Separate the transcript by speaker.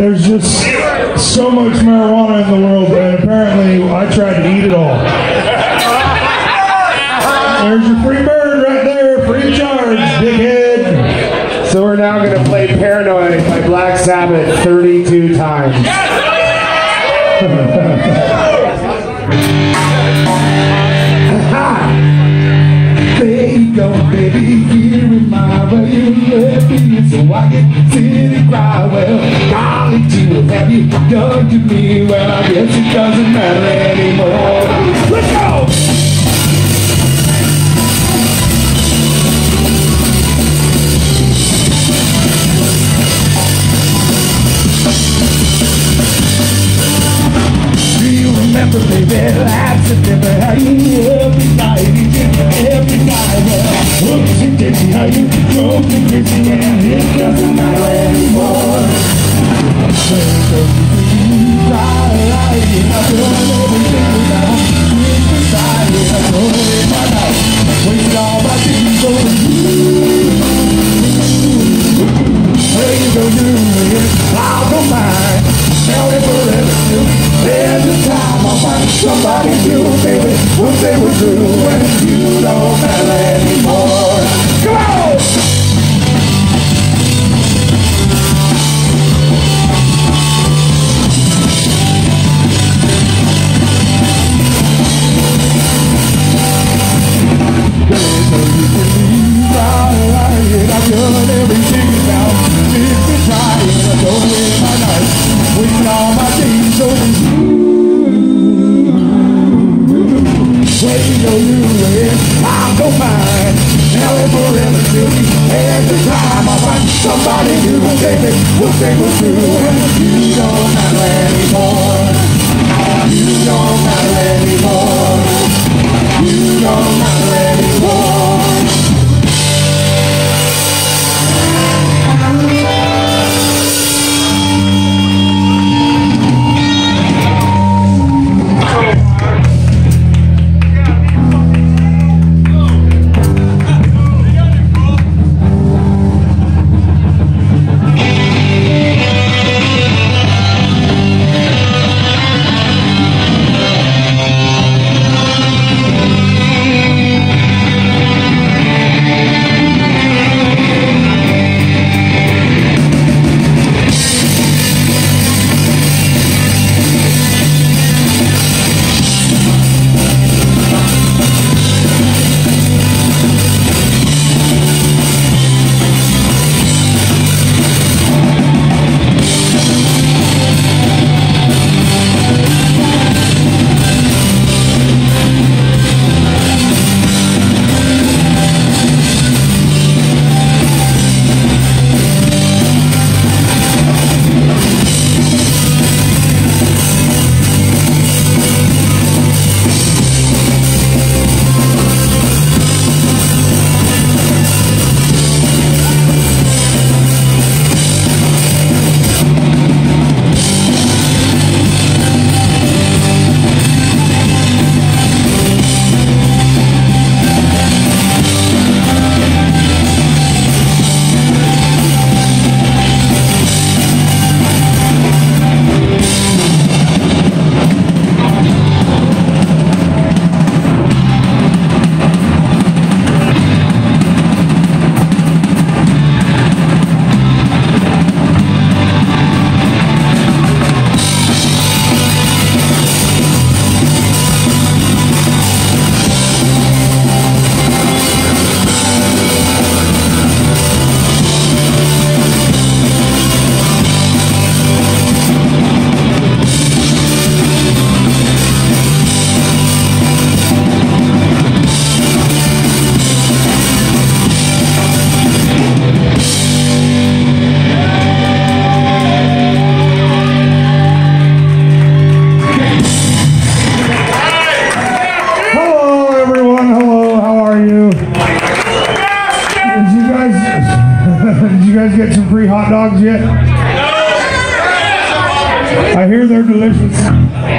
Speaker 1: there's just so much marijuana in the world, and apparently I tried to eat it all. There's your free bird right there, free charge, dickhead.
Speaker 2: So we're now going to play Paranoid by Black Sabbath 32 times.
Speaker 3: There you go, baby, here left me So I can sit and cry, well, golly gee, what have you done to me? Well, I guess it doesn't matter anymore Let's go! Remember, baby, a different how you every night, every night, well, you how you me crazy, and it doesn't matter anymore. Wasted all my days over you. Hey, you go do it, I'll go mine. Tell me forever still. There's a time I'll find somebody new, baby. We'll say we're through and you don't matter the time. I'll find somebody new, baby. We'll say we're through, and you don't matter anymore. You don't matter anymore. You don't matter anymore.
Speaker 1: You guys get some free hot dogs yet? I hear they're delicious.